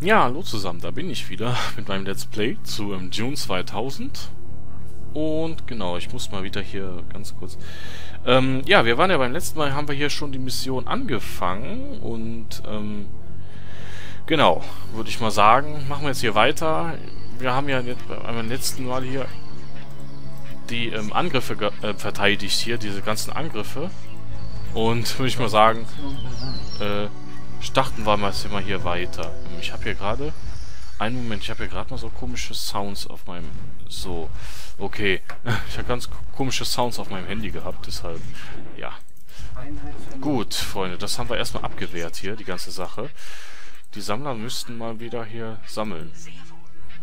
Ja, hallo zusammen, da bin ich wieder mit meinem Let's Play zu ähm, June 2000. Und genau, ich muss mal wieder hier ganz kurz... Ähm, ja, wir waren ja beim letzten Mal, haben wir hier schon die Mission angefangen und ähm, genau, würde ich mal sagen, machen wir jetzt hier weiter. Wir haben ja jetzt beim letzten Mal hier die ähm, Angriffe äh, verteidigt hier, diese ganzen Angriffe. Und würde ich mal sagen, äh, starten wir mal hier weiter. Ich habe hier gerade... Einen Moment, ich habe hier gerade mal so komische Sounds auf meinem... So, okay. Ich habe ganz komische Sounds auf meinem Handy gehabt, deshalb... Ja. Gut, Freunde, das haben wir erstmal abgewehrt hier, die ganze Sache. Die Sammler müssten mal wieder hier sammeln.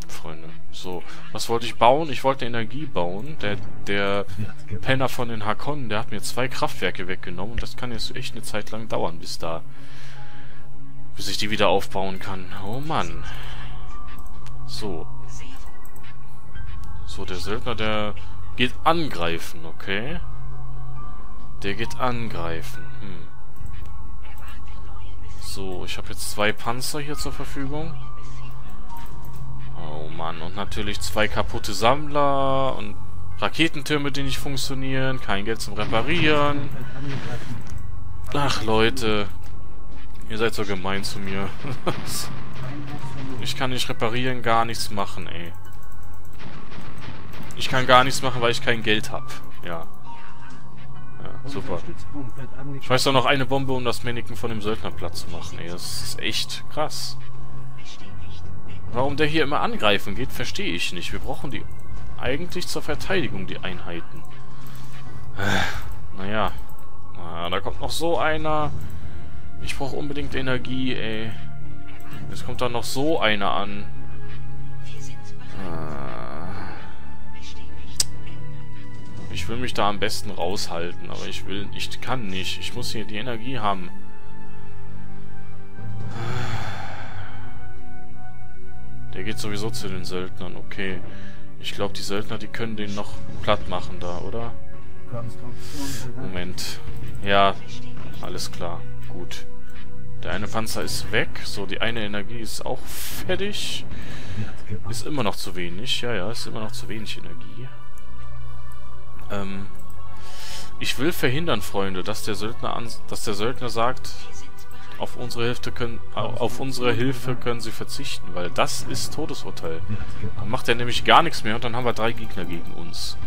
Freunde. So, was wollte ich bauen? Ich wollte Energie bauen. Der, der Penner von den Hakonnen, der hat mir zwei Kraftwerke weggenommen und das kann jetzt echt eine Zeit lang dauern, bis da bis ich die wieder aufbauen kann. Oh Mann. So. So, der Söldner, der geht angreifen, okay? Der geht angreifen. Hm. So, ich habe jetzt zwei Panzer hier zur Verfügung. Oh Mann, und natürlich zwei kaputte Sammler und Raketentürme, die nicht funktionieren, kein Geld zum Reparieren. Ach, Leute, Ihr seid so gemein zu mir. ich kann nicht reparieren, gar nichts machen, ey. Ich kann gar nichts machen, weil ich kein Geld habe. Ja. Ja, super. Ich weiß doch noch eine Bombe, um das Mannequin von dem Söldner platt zu machen, ey. Das ist echt krass. Warum der hier immer angreifen geht, verstehe ich nicht. Wir brauchen die eigentlich zur Verteidigung, die Einheiten. Äh, naja. Na, da kommt noch so einer. Ich brauche unbedingt Energie, ey. Jetzt kommt da noch so einer an. Ah. Ich will mich da am besten raushalten, aber ich will... Ich kann nicht. Ich muss hier die Energie haben. Der geht sowieso zu den Söldnern, okay. Ich glaube, die Söldner, die können den noch platt machen da, oder? Moment. Ja, alles klar. Gut. Der eine Panzer ist weg. So, die eine Energie ist auch fertig. Ist immer noch zu wenig. Ja, ja, ist immer noch zu wenig Energie. Ähm, ich will verhindern, Freunde, dass der Söldner an, dass der Söldner sagt, auf unsere Hilfe können, auf unsere Hilfe können sie verzichten, weil das ist Todesurteil. Dann macht er nämlich gar nichts mehr und dann haben wir drei Gegner gegen uns.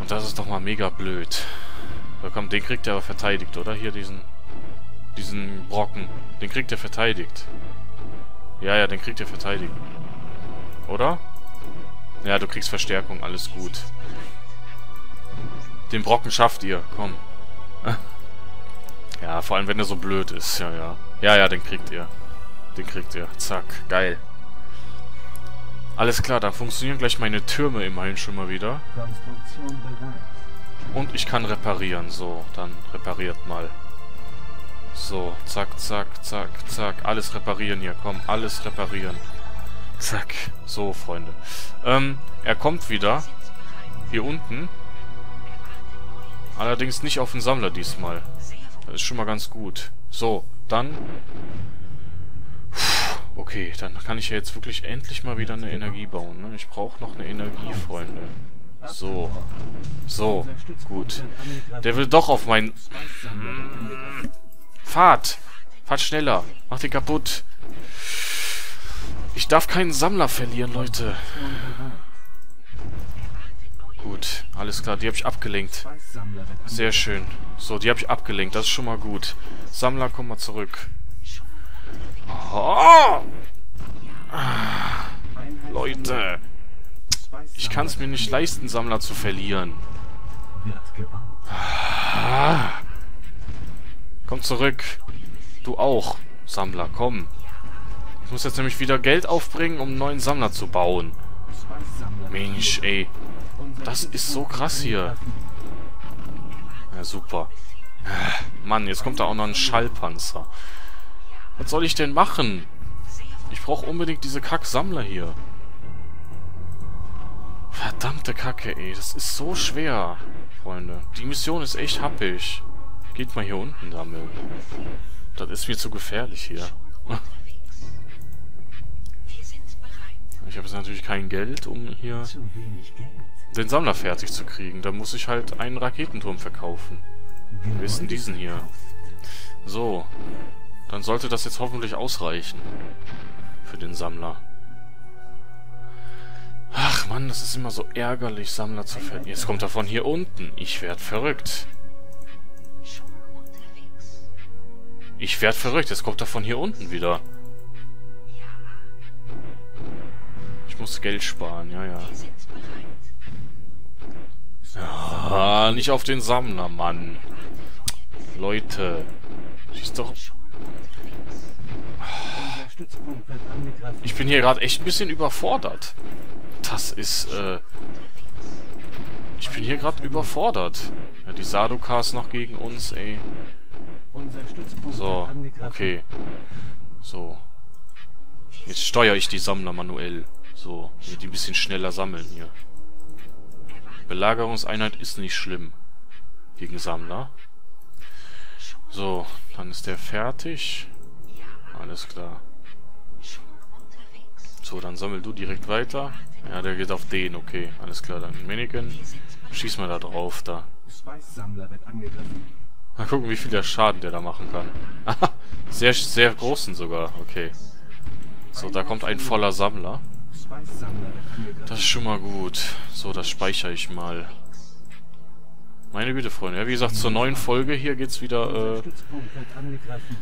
Und das ist doch mal mega blöd. Da komm, den kriegt er aber verteidigt, oder? Hier diesen diesen Brocken. Den kriegt er verteidigt. Ja, ja, den kriegt er verteidigt. Oder? Ja, du kriegst Verstärkung, alles gut. Den Brocken schafft ihr, komm. Ja, vor allem wenn er so blöd ist, ja, ja. Ja, ja, den kriegt ihr. Den kriegt ihr. Zack, geil. Alles klar, da funktionieren gleich meine Türme immerhin schon mal wieder. Und ich kann reparieren, so, dann repariert mal. So, zack, zack, zack, zack. Alles reparieren hier, komm, alles reparieren. Zack. So, Freunde. Ähm, er kommt wieder. Hier unten. Allerdings nicht auf den Sammler diesmal. Das ist schon mal ganz gut. So, dann... Okay, dann kann ich ja jetzt wirklich endlich mal wieder eine Energie bauen. Ne? Ich brauche noch eine Energie, Freunde. So. So. Gut. Der will doch auf mein... Hm. Fahrt! Fahrt schneller! Mach den kaputt! Ich darf keinen Sammler verlieren, Leute. Gut, alles klar. Die habe ich abgelenkt. Sehr schön. So, die habe ich abgelenkt. Das ist schon mal gut. Sammler, komm mal zurück. Oh! Leute. Ich kann es mir nicht leisten, Sammler zu verlieren. Ah. Komm zurück. Du auch, Sammler, komm. Ich muss jetzt nämlich wieder Geld aufbringen, um einen neuen Sammler zu bauen. Mensch, ey. Das ist so krass hier. Ja, super. Mann, jetzt kommt da auch noch ein Schallpanzer. Was soll ich denn machen? Ich brauche unbedingt diese Kack-Sammler hier. Verdammte Kacke, ey. Das ist so schwer, Freunde. Die Mission ist echt happig. Geht mal hier unten sammeln. Das ist mir zu gefährlich hier. Ich habe jetzt natürlich kein Geld, um hier den Sammler fertig zu kriegen. Da muss ich halt einen Raketenturm verkaufen. Wir wissen diesen hier. So. Dann sollte das jetzt hoffentlich ausreichen. Für den Sammler. Ach Mann, das ist immer so ärgerlich, Sammler zu finden. Jetzt kommt er von hier unten. Ich werd verrückt. Ich werd verrückt. Jetzt kommt er von hier unten wieder. Ich muss Geld sparen, ja, ja. Ja, nicht auf den Sammler, Mann. Leute. Schieß doch... Ich bin hier gerade echt ein bisschen überfordert. Das ist, äh... Ich bin hier gerade überfordert. Ja, die Sadukas noch gegen uns, ey. So, okay. So. Jetzt steuere ich die Sammler manuell. So, damit die ein bisschen schneller sammeln hier. Belagerungseinheit ist nicht schlimm. Gegen Sammler. So, dann ist der fertig. Alles klar. So, dann sammel du direkt weiter. Ja, der geht auf den, okay. Alles klar, dann Miniken. Schieß mal da drauf, da. Mal gucken, wie viel der Schaden der da machen kann. sehr, sehr großen sogar, okay. So, da kommt ein voller Sammler. Das ist schon mal gut. So, das speichere ich mal. Meine Güte, Freunde. Ja, wie gesagt, zur neuen Folge hier geht's wieder äh,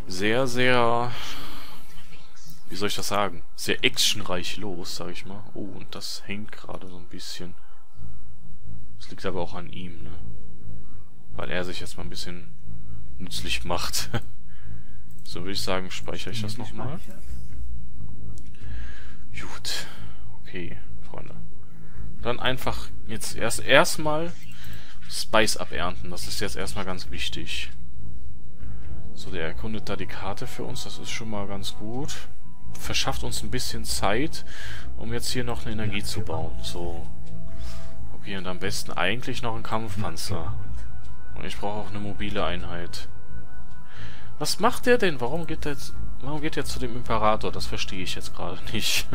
sehr, sehr... Wie soll ich das sagen? Sehr actionreich los, sag ich mal. Oh, und das hängt gerade so ein bisschen. Das liegt aber auch an ihm, ne? Weil er sich jetzt mal ein bisschen nützlich macht. so würde ich sagen, speichere ich das nochmal. Gut. Okay, Freunde. Dann einfach jetzt erst erstmal Spice abernten. Das ist jetzt erstmal ganz wichtig. So, der erkundet da die Karte für uns. Das ist schon mal ganz gut. Verschafft uns ein bisschen Zeit, um jetzt hier noch eine Energie zu bauen. So. Okay, und am besten eigentlich noch ein Kampfpanzer. Und ich brauche auch eine mobile Einheit. Was macht der denn? Warum geht der jetzt, warum geht der zu dem Imperator? Das verstehe ich jetzt gerade nicht.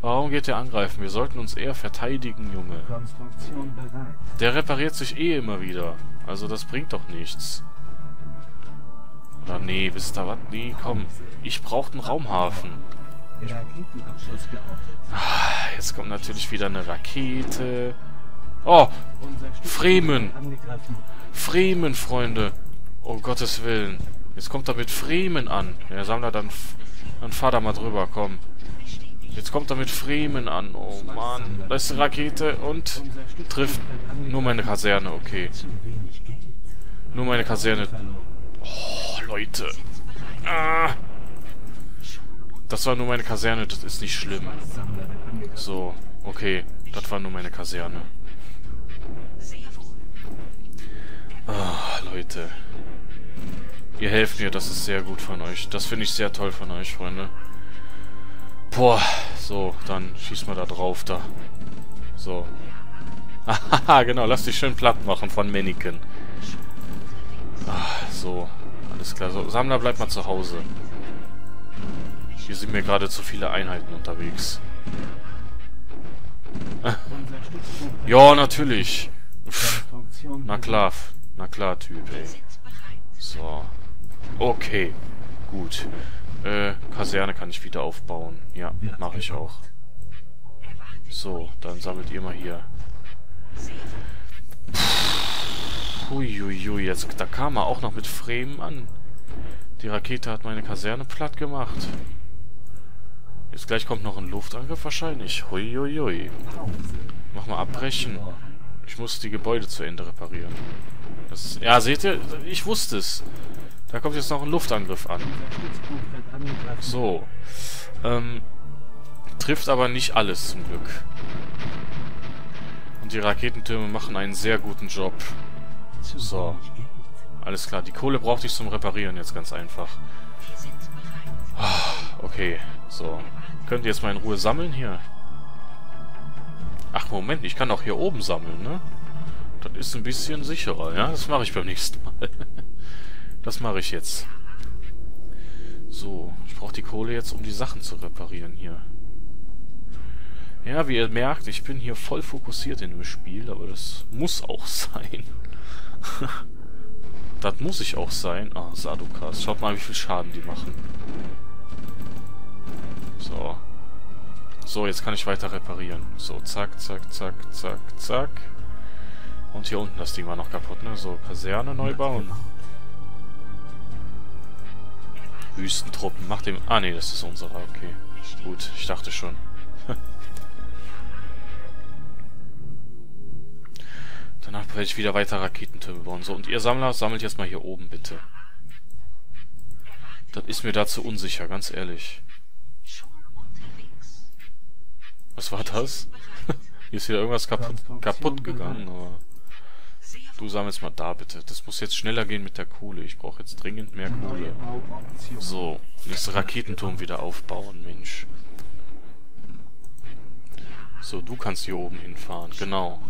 Warum geht der angreifen? Wir sollten uns eher verteidigen, Junge. Der repariert sich eh immer wieder. Also das bringt doch nichts. Oder nee, wisst ihr was? Nee, komm. Ich brauche einen Raumhafen. Ah, jetzt kommt natürlich wieder eine Rakete. Oh, Fremen. Fremen, Freunde. Oh Gottes Willen. Jetzt kommt er mit Fremen an. Ja, Sammler, dann, dann fahr da mal drüber, komm. Jetzt kommt er mit Fremen an. Oh Mann. Da ist eine Rakete und trifft nur meine Kaserne. Okay. Nur meine Kaserne. Oh, Leute. Ah. Das war nur meine Kaserne. Das ist nicht schlimm. So. Okay. Das war nur meine Kaserne. Ah, Leute. Ihr helft mir. Das ist sehr gut von euch. Das finde ich sehr toll von euch, Freunde. Boah, so, dann schieß mal da drauf, da. So. Haha, genau, lass dich schön platt machen von Mannequin. So, alles klar. So, Sammler, bleib mal zu Hause. Hier sind mir gerade zu viele Einheiten unterwegs. ja, natürlich. Pff, na klar, na klar, Typ, ey. So. Okay, gut. Äh, Kaserne kann ich wieder aufbauen. Ja, mache ich auch. So, dann sammelt ihr mal hier. Huiuiui, jetzt, da kam er auch noch mit Fremen an. Die Rakete hat meine Kaserne platt gemacht. Jetzt gleich kommt noch ein Luftangriff wahrscheinlich. Huiuiui. Mach mal abbrechen. Ich muss die Gebäude zu Ende reparieren. Das, ja, seht ihr? Ich wusste es. Da kommt jetzt noch ein Luftangriff an. So. Ähm, trifft aber nicht alles zum Glück. Und die Raketentürme machen einen sehr guten Job. So. Alles klar. Die Kohle brauchte ich zum Reparieren jetzt ganz einfach. Okay. So. Könnt ihr jetzt mal in Ruhe sammeln hier? Ach, Moment. Ich kann auch hier oben sammeln, ne? Das ist ein bisschen sicherer, ja? Das mache ich beim nächsten Mal. Das mache ich jetzt. So, ich brauche die Kohle jetzt, um die Sachen zu reparieren hier. Ja, wie ihr merkt, ich bin hier voll fokussiert in dem Spiel, aber das muss auch sein. das muss ich auch sein. Ah, Sadukas. Schaut mal, wie viel Schaden die machen. So. So, jetzt kann ich weiter reparieren. So, zack, zack, zack, zack, zack. Und hier unten das Ding war noch kaputt, ne? So, Kaserne neu bauen. Wüstentruppen. Macht dem... Ah, nee, das ist unserer. Okay. Gut, ich dachte schon. Danach werde ich wieder weiter Raketentürme bauen. So, und ihr Sammler sammelt jetzt mal hier oben, bitte. Das ist mir dazu unsicher, ganz ehrlich. Was war das? Hier ist wieder irgendwas kaputt, kaputt gegangen, aber... Du sammelst mal da, bitte. Das muss jetzt schneller gehen mit der Kohle. Ich brauche jetzt dringend mehr Kohle. So, nächste Raketenturm wieder aufbauen, Mensch. So, du kannst hier oben hinfahren, genau.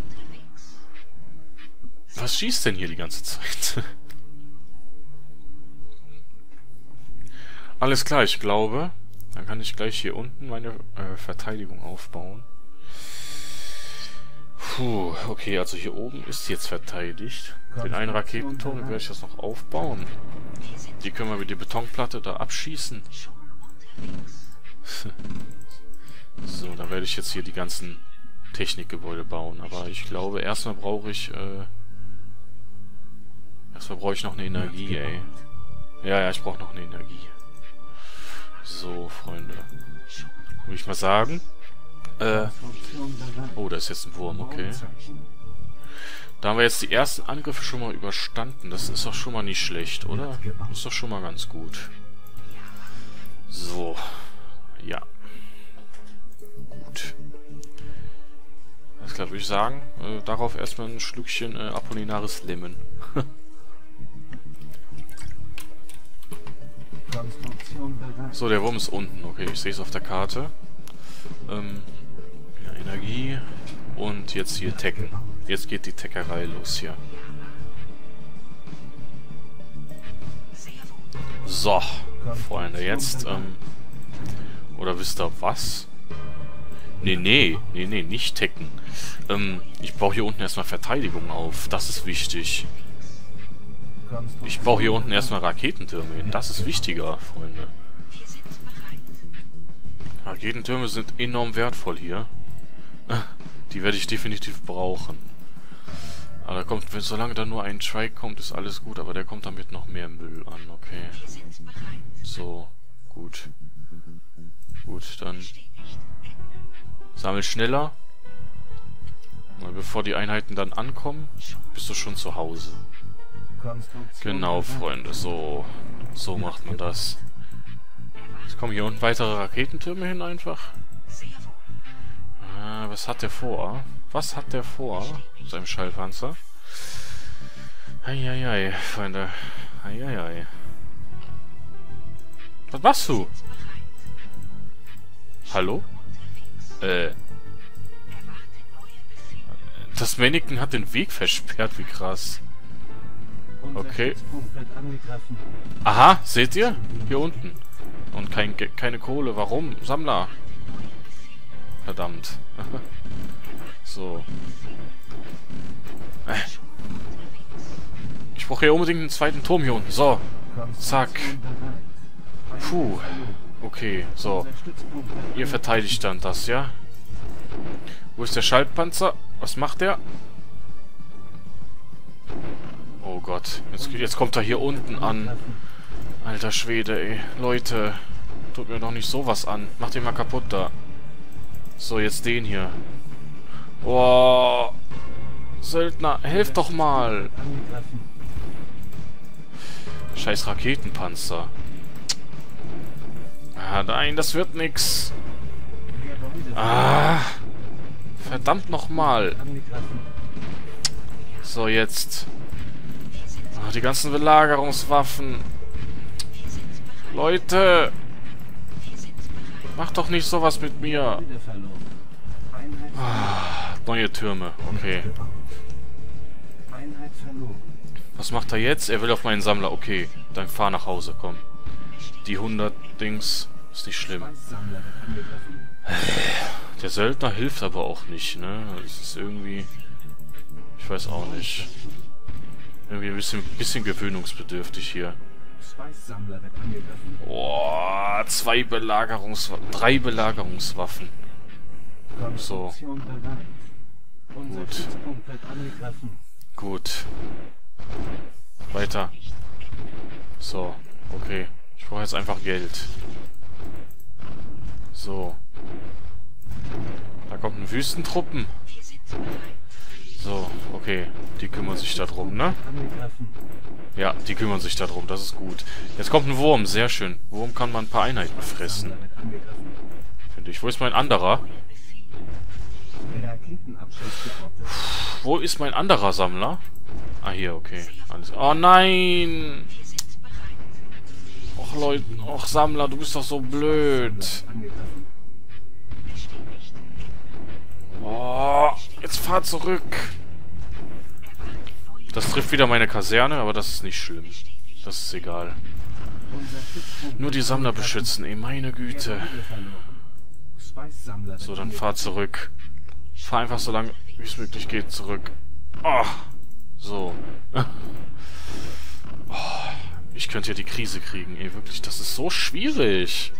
Was schießt denn hier die ganze Zeit? Alles klar, ich glaube, dann kann ich gleich hier unten meine äh, Verteidigung aufbauen. Puh, okay, also hier oben ist jetzt verteidigt. Den einen Raketenturm werde ich das noch aufbauen. Die können wir mit der Betonplatte da abschießen. so, dann werde ich jetzt hier die ganzen Technikgebäude bauen. Aber ich glaube, erstmal brauche ich... Äh, erstmal brauche ich noch eine Energie, ey. Ja, ja, ich brauche noch eine Energie. So, Freunde. Würde ich mal sagen. Äh. Oh, da ist jetzt ein Wurm, okay. Da haben wir jetzt die ersten Angriffe schon mal überstanden. Das ist doch schon mal nicht schlecht, oder? Ist doch schon mal ganz gut. So. Ja. Gut. Alles klar, würde ich sagen. Äh, darauf erstmal ein Schlückchen äh, Apollinaris Lemon. So, der Wurm ist unten. Okay, ich sehe es auf der Karte. Ähm, Energie. Und jetzt hier Tecken. Jetzt geht die Teckerei los hier. So, Freunde, jetzt, ähm... Oder wisst ihr was? Nee, nee, nee, nee, nicht Tecken. Ähm, ich baue hier unten erstmal Verteidigung auf. Das ist wichtig. Ich baue hier unten erstmal Raketentürme hin. Das ist wichtiger, Freunde. Raketentürme sind enorm wertvoll hier. Die werde ich definitiv brauchen. Aber da kommt, solange da nur ein Trike kommt, ist alles gut, aber der kommt damit noch mehr Müll an, okay. So, gut. Gut, dann sammel schneller. Mal bevor die Einheiten dann ankommen, bist du schon zu Hause. Genau, Freunde, so, so macht man das. Jetzt kommen hier unten weitere Raketentürme hin einfach. Ah, was hat der vor? Was hat der vor? Mit seinem Schallpanzer? Eieiei, Freunde. Eieiei. Was machst du? Hallo? Äh. Das Mannequin hat den Weg versperrt, wie krass. Okay. Aha, seht ihr? Hier unten. Und kein, keine Kohle. Warum? Sammler. Verdammt. so. Äh. Ich brauche hier unbedingt einen zweiten Turm hier unten. So. Zack. Puh. Okay, so. Ihr verteidigt dann das, ja? Wo ist der Schaltpanzer? Was macht der? Oh Gott. Jetzt, jetzt kommt er hier unten an. Alter Schwede, ey. Leute. Tut mir doch nicht sowas an. Macht den mal kaputt da. So, jetzt den hier. Boah. Söldner, helft doch mal. Scheiß Raketenpanzer. Ah, nein, das wird nix. Ah. Verdammt nochmal. So, jetzt. Ach, die ganzen Belagerungswaffen. Leute. Mach doch nicht sowas mit mir. Ah, neue Türme. Okay. Was macht er jetzt? Er will auf meinen Sammler. Okay, dann fahr nach Hause, komm. Die 100 Dings ist nicht schlimm. Der Söldner hilft aber auch nicht, ne? Es ist irgendwie... Ich weiß auch nicht. Irgendwie ein bisschen, bisschen gewöhnungsbedürftig hier. Boah, zwei Belagerungswaffen. Drei Belagerungswaffen. So. Gut. Gut. Weiter. So, okay. Ich brauche jetzt einfach Geld. So. Da kommt ein Wüstentruppen. So, okay. Die kümmern sich darum, ne? Ja, die kümmern sich darum. Das ist gut. Jetzt kommt ein Wurm. Sehr schön. Wurm kann man ein paar Einheiten fressen. Finde ich. Wo ist mein anderer? Wo ist mein anderer Sammler? Ah, hier, okay. Alles. Oh nein! Och, Leute. Och, Sammler, du bist doch so blöd. Oh, jetzt fahr zurück. Das trifft wieder meine Kaserne, aber das ist nicht schlimm. Das ist egal. Nur die Sammler beschützen, ey, meine Güte. So, dann fahr zurück. Fahr einfach so lange, wie es möglich geht, zurück. Oh, so. Oh, ich könnte ja die Krise kriegen, ey, wirklich. Das ist so schwierig.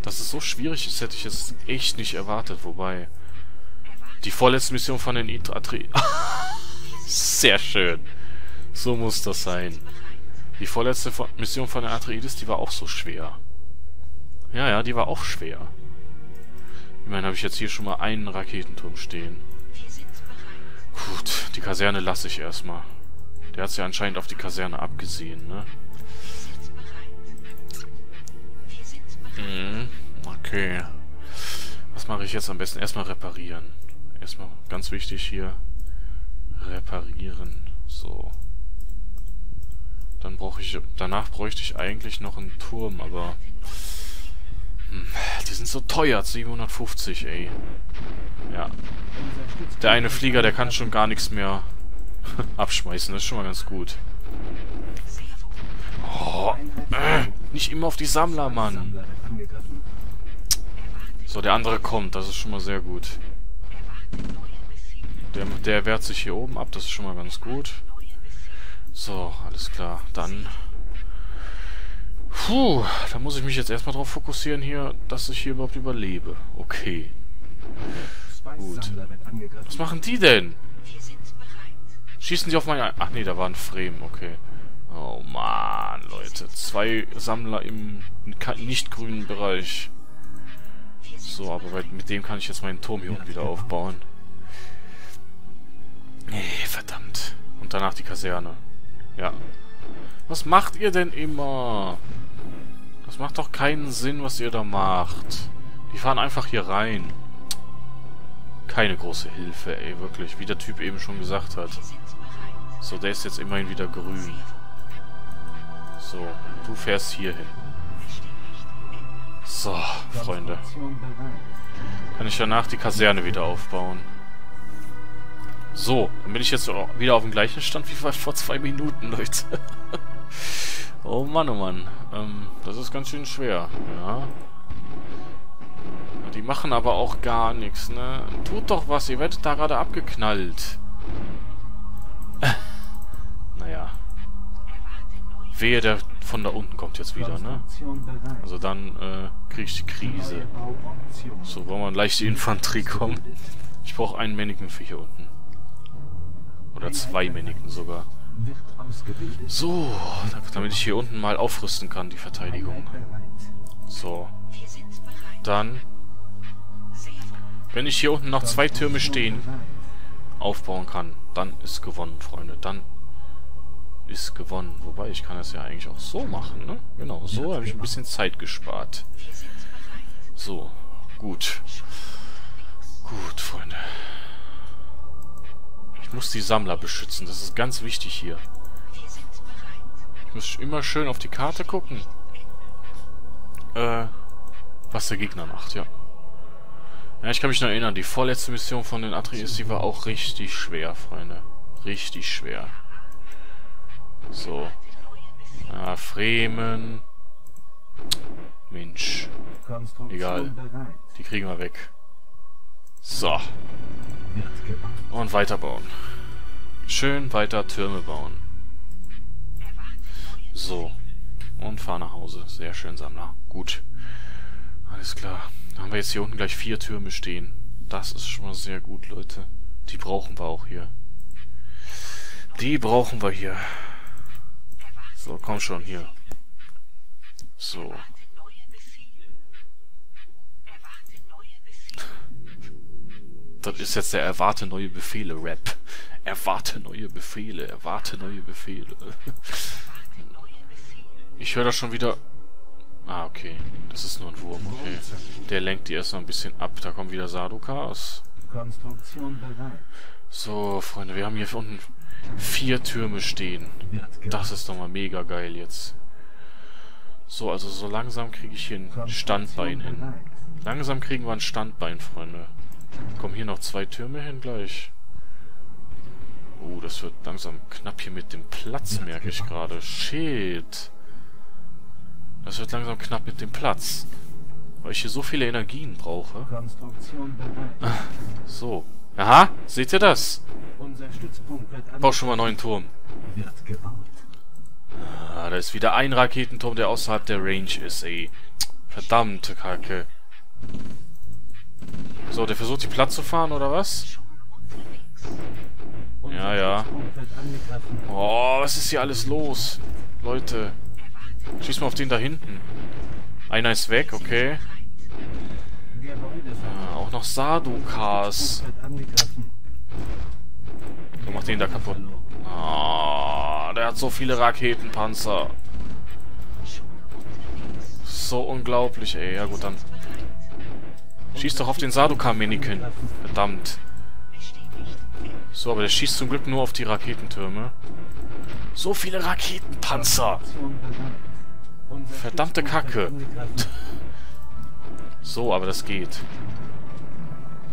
Dass es so schwierig ist, hätte ich jetzt echt nicht erwartet. Wobei, die vorletzte Mission von den Atri... Sehr schön. So muss das sein. Die vorletzte Mission von den Atreides, die war auch so schwer. Ja, ja, die war auch schwer. Ich meine, habe ich jetzt hier schon mal einen Raketenturm stehen. Gut, die Kaserne lasse ich erstmal. Der hat ja anscheinend auf die Kaserne abgesehen, ne? Mhm, okay. Was mache ich jetzt am besten? Erstmal reparieren. Erstmal ganz wichtig hier. Reparieren. So. Dann brauche ich... Danach bräuchte ich eigentlich noch einen Turm, aber... Hm, die sind so teuer. 750, ey. Ja. Der eine Flieger, der kann schon gar nichts mehr abschmeißen. Das ist schon mal ganz gut. Oh, äh, nicht immer auf die Sammler, Mann. So, der andere kommt. Das ist schon mal sehr gut. Der, der wehrt sich hier oben ab, das ist schon mal ganz gut. So, alles klar. Dann... Puh, da muss ich mich jetzt erstmal drauf fokussieren hier, dass ich hier überhaupt überlebe. Okay. Gut. Was machen die denn? Schießen die auf meine... Ach nee, da war ein Frame, okay. Oh man, Leute. Zwei Sammler im nicht grünen Bereich. So, aber mit dem kann ich jetzt meinen Turm hier unten wieder aufbauen. Nee, verdammt. Und danach die Kaserne. Ja. Was macht ihr denn immer? Das macht doch keinen Sinn, was ihr da macht. Die fahren einfach hier rein. Keine große Hilfe, ey, wirklich. Wie der Typ eben schon gesagt hat. So, der ist jetzt immerhin wieder grün. So, du fährst hier hin. So, Freunde. Kann ich danach die Kaserne wieder aufbauen. So, dann bin ich jetzt wieder auf dem gleichen Stand wie vor zwei Minuten, Leute. oh Mann, oh Mann. Ähm, das ist ganz schön schwer, ja. Die machen aber auch gar nichts, ne? Tut doch was, ihr werdet da gerade abgeknallt. naja. Wehe, der von da unten kommt jetzt wieder, ne? Also dann äh, kriege ich die Krise. So, wollen wir in leichte Infanterie kommen. Ich brauche einen Mannequin für hier unten. Oder zwei Männchen sogar. So, damit ich hier unten mal aufrüsten kann, die Verteidigung. So. Dann, wenn ich hier unten noch zwei Türme stehen, aufbauen kann, dann ist gewonnen, Freunde. Dann ist gewonnen. Wobei, ich kann das ja eigentlich auch so machen, ne? Genau, so habe ich ein bisschen Zeit gespart. So, gut. Gut, Freunde. Ich muss die Sammler beschützen. Das ist ganz wichtig hier. Ich muss immer schön auf die Karte gucken. Äh, was der Gegner macht, ja. Ja, ich kann mich noch erinnern, die vorletzte Mission von den Atreides, die war auch richtig schwer, Freunde. Richtig schwer. So. Ja, Fremen. Mensch. Egal. Die kriegen wir weg. So. Und weiterbauen. Schön weiter Türme bauen. So. Und fahr nach Hause. Sehr schön, Sammler. Gut. Alles klar. Dann haben wir jetzt hier unten gleich vier Türme stehen. Das ist schon mal sehr gut, Leute. Die brauchen wir auch hier. Die brauchen wir hier. So, komm schon, hier. So. Das ist jetzt der Erwarte neue Befehle-Rap. Erwarte neue Befehle, erwarte neue Befehle. Ich höre da schon wieder... Ah, okay. Das ist nur ein Wurm, okay. Der lenkt die erstmal ein bisschen ab. Da kommen wieder Sadukas. So, Freunde, wir haben hier unten vier Türme stehen. Das ist doch mal mega geil jetzt. So, also so langsam kriege ich hier ein Standbein hin. Langsam kriegen wir ein Standbein, Freunde. Kommen hier noch zwei Türme hin gleich. Oh, das wird langsam knapp hier mit dem Platz, merke ich gerade. Shit. Das wird langsam knapp mit dem Platz. Weil ich hier so viele Energien brauche. So. Aha, seht ihr das? Bau schon mal einen neuen Turm. Ah, da ist wieder ein Raketenturm, der außerhalb der Range ist, ey. Verdammte Kacke. So, der versucht die Platz zu fahren, oder was? Ja, ja. Oh, was ist hier alles los? Leute. Schieß mal auf den da hinten. Einer ist weg, okay. Ah, auch noch Sadukas. So, mach den da kaputt. Ah, der hat so viele Raketenpanzer. So unglaublich, ey. Ja gut, dann Schieß doch auf den Saduka-Miniken. Verdammt. So, aber der schießt zum Glück nur auf die Raketentürme. So viele Raketenpanzer! Verdammte Kacke. so, aber das geht.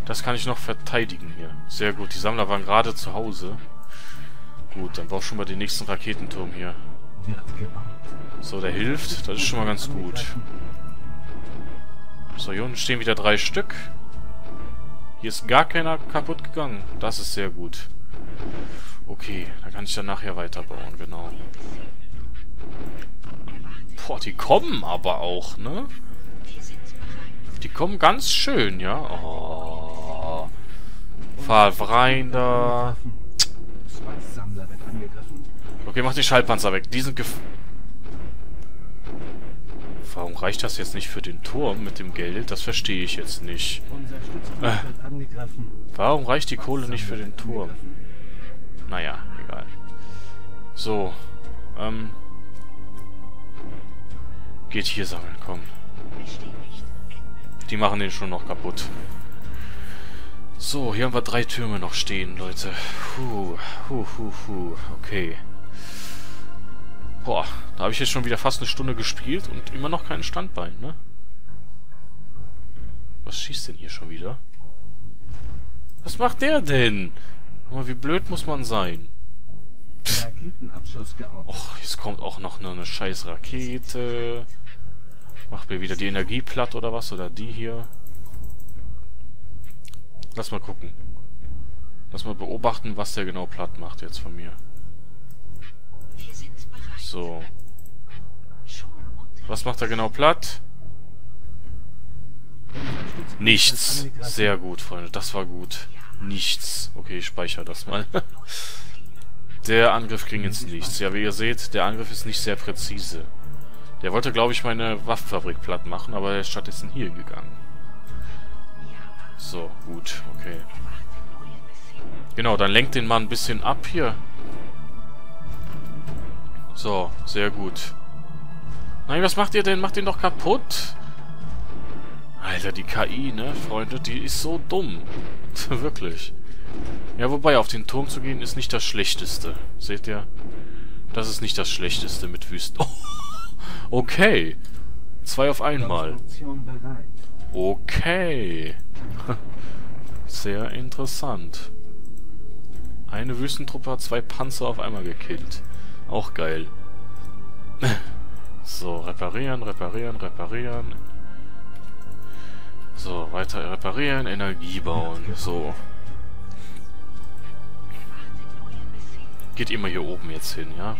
Das kann ich noch verteidigen hier. Sehr gut, die Sammler waren gerade zu Hause. Gut, dann brauch schon mal den nächsten Raketenturm hier. So, der hilft. Das ist schon mal ganz gut. So, hier unten stehen wieder drei Stück. Hier ist gar keiner kaputt gegangen. Das ist sehr gut. Okay, da kann ich dann nachher weiterbauen, genau. Boah, die kommen aber auch, ne? Die kommen ganz schön, ja? Oh. Fahr rein da. Okay, mach den Schallpanzer weg. Die sind gef... Warum reicht das jetzt nicht für den Turm mit dem Geld? Das verstehe ich jetzt nicht. Äh. Warum reicht die Kohle nicht für den Turm? Naja, egal. So. Ähm. Geht hier sammeln, komm. Die machen den schon noch kaputt. So, hier haben wir drei Türme noch stehen, Leute. Puh, puh, puh, puh. Okay. Boah, da habe ich jetzt schon wieder fast eine Stunde gespielt und immer noch kein Standbein, ne? Was schießt denn hier schon wieder? Was macht der denn? Mal, wie blöd muss man sein? Och, jetzt kommt auch noch eine, eine scheiß Rakete. Macht mir wieder die Energie platt oder was? Oder die hier? Lass mal gucken. Lass mal beobachten, was der genau platt macht jetzt von mir. So. Was macht er genau platt? Nichts. Sehr gut, Freunde. Das war gut. Nichts. Okay, ich speichere das mal. der Angriff ging ins Nichts. Ja, wie ihr seht, der Angriff ist nicht sehr präzise. Der wollte, glaube ich, meine Waffenfabrik platt machen, aber er ist stattdessen hier gegangen. So, gut, okay. Genau, dann lenkt den Mann ein bisschen ab hier. So, sehr gut. Nein, was macht ihr denn? Macht den doch kaputt. Alter, die KI, ne, Freunde, die ist so dumm. Wirklich. Ja, wobei, auf den Turm zu gehen, ist nicht das Schlechteste. Seht ihr? Das ist nicht das Schlechteste mit Wüsten. Oh, okay. Zwei auf einmal. Okay. Sehr interessant. Eine Wüstentruppe hat zwei Panzer auf einmal gekillt. Auch geil. so, reparieren, reparieren, reparieren. So, weiter reparieren, Energie bauen. So. Geht immer hier oben jetzt hin, ja?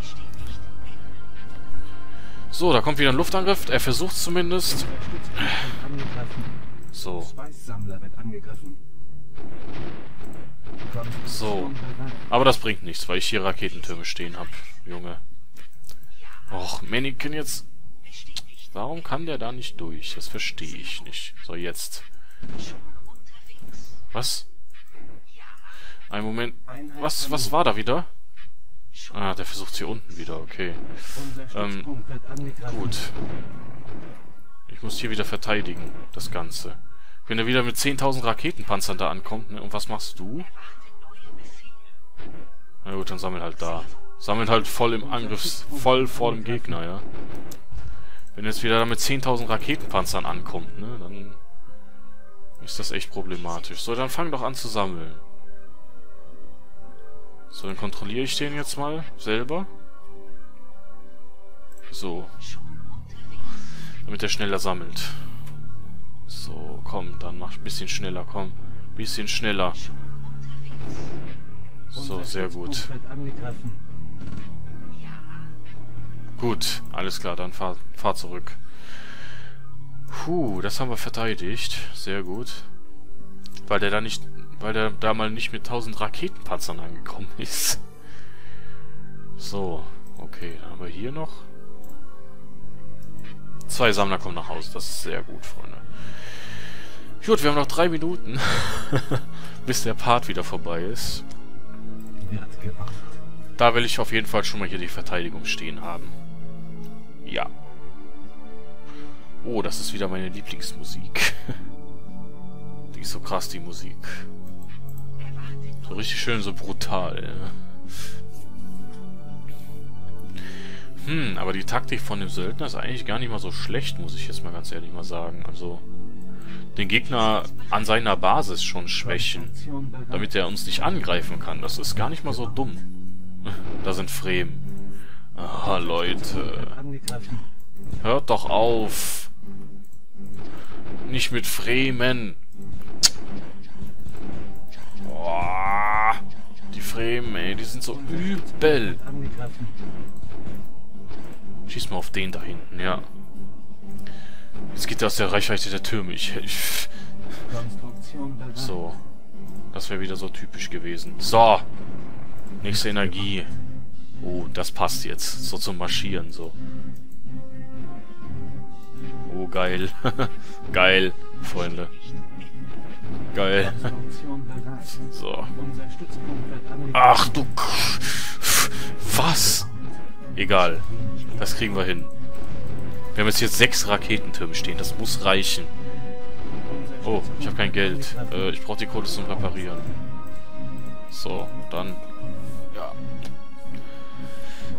So, da kommt wieder ein Luftangriff. Er versucht zumindest. So. So. Aber das bringt nichts, weil ich hier Raketentürme stehen habe, Junge. Och, Mannequin jetzt... Warum kann der da nicht durch? Das verstehe ich nicht. So, jetzt. Was? Ein Moment. Was, was war da wieder? Ah, der versucht hier unten wieder, okay. Ähm, gut. Ich muss hier wieder verteidigen, das Ganze. Wenn er wieder mit 10.000 Raketenpanzern da ankommt, ne? Und was machst du? Na gut, dann sammel halt da. Sammelt halt voll im Angriff, voll vor dem Gegner, ja. Wenn jetzt wieder da mit 10.000 Raketenpanzern ankommt, ne, dann ist das echt problematisch. So, dann fang doch an zu sammeln. So, dann kontrolliere ich den jetzt mal selber. So. Damit er schneller sammelt. So, komm, dann mach ein bisschen schneller, komm. Bisschen schneller. So, sehr gut. Gut, alles klar, dann fahr, fahr zurück. Puh, das haben wir verteidigt. Sehr gut. Weil der da nicht, weil der da mal nicht mit 1000 Raketenpanzern angekommen ist. So, okay, dann haben wir hier noch. Zwei Sammler kommen nach Hause, das ist sehr gut, Freunde. Gut, wir haben noch drei Minuten, bis der Part wieder vorbei ist. Da will ich auf jeden Fall schon mal hier die Verteidigung stehen haben. Ja. Oh, das ist wieder meine Lieblingsmusik. die ist so krass, die Musik. So richtig schön, so brutal. Hm, aber die Taktik von dem Söldner ist eigentlich gar nicht mal so schlecht, muss ich jetzt mal ganz ehrlich mal sagen. Also, den Gegner an seiner Basis schon schwächen, damit er uns nicht angreifen kann. Das ist gar nicht mal so dumm. Da sind Fremen. Ah, Leute. Hört doch auf. Nicht mit Fremen. Fremen, ey, die sind so übel. Schieß mal auf den da hinten, ja. Jetzt geht er aus der Reichweite der Türme. Ich, ich so. Das wäre wieder so typisch gewesen. So. Nächste Energie. Oh, das passt jetzt. So zum Marschieren, so. Oh, geil. geil, Freunde. Geil. so. Ach du... Was? Egal. Das kriegen wir hin. Wir haben jetzt hier sechs Raketentürme stehen. Das muss reichen. Oh, ich habe kein Geld. Äh, ich brauche die Kohle zum Reparieren. So, dann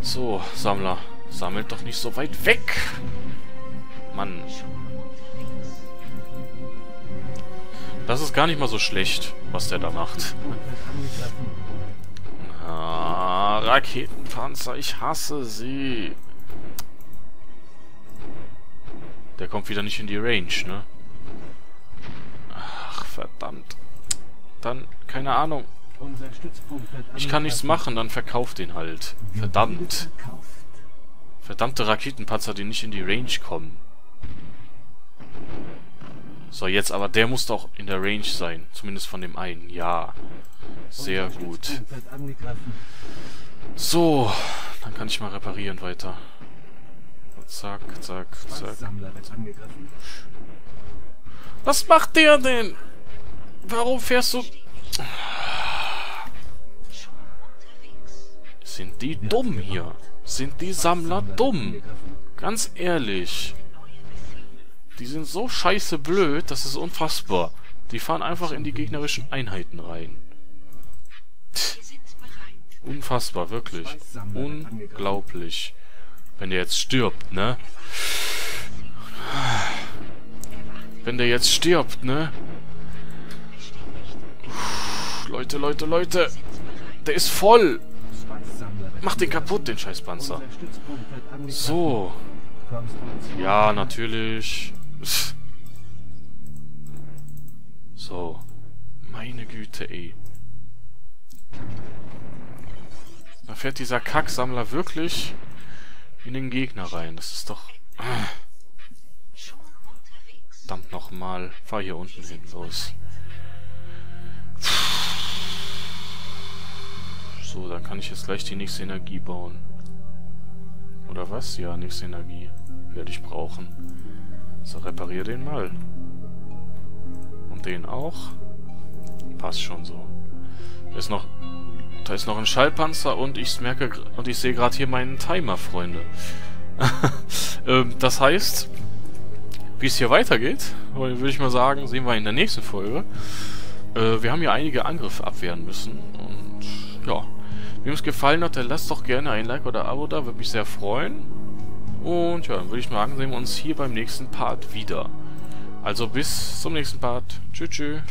so, Sammler. Sammelt doch nicht so weit weg. Mann. Das ist gar nicht mal so schlecht, was der da macht. Ah, Raketenpanzer, ich hasse sie. Der kommt wieder nicht in die Range, ne? Ach, verdammt. Dann, keine Ahnung. Ich kann nichts machen, dann verkauf den halt. Verdammt. Verdammte Raketenpanzer, die nicht in die Range kommen. So, jetzt aber, der muss doch in der Range sein. Zumindest von dem einen. Ja. Sehr gut. So, dann kann ich mal reparieren weiter. Zack, zack, zack. Was macht der denn? Warum fährst du... Sind die dumm hier? Sind die Sammler dumm? Ganz ehrlich. Die sind so scheiße blöd, das ist unfassbar. Die fahren einfach in die gegnerischen Einheiten rein. Unfassbar, wirklich. Unglaublich. Wenn der jetzt stirbt, ne? Wenn der jetzt stirbt, ne? Leute, Leute, Leute. Der ist voll. Mach den kaputt, den Scheißpanzer. So. Ja, natürlich. So. Meine Güte, ey. Da fährt dieser Kacksammler wirklich in den Gegner rein. Das ist doch... Verdammt nochmal. Fahr hier unten hin. Los. So, dann kann ich jetzt gleich die nächste Energie bauen. Oder was? Ja, nächste Energie. Werde ich brauchen. So, reparier den mal. Und den auch. Passt schon so. Da ist noch... Da ist noch ein Schallpanzer und ich merke und ich sehe gerade hier meinen Timer, Freunde. ähm, das heißt, wie es hier weitergeht, würde ich mal sagen, sehen wir in der nächsten Folge. Äh, wir haben hier einige Angriffe abwehren müssen und ja. Wem es gefallen hat, der lasst doch gerne ein Like oder Abo da, würde mich sehr freuen. Und ja, dann würde ich sagen, sehen wir uns hier beim nächsten Part wieder. Also bis zum nächsten Part. Tschüss, tschüss.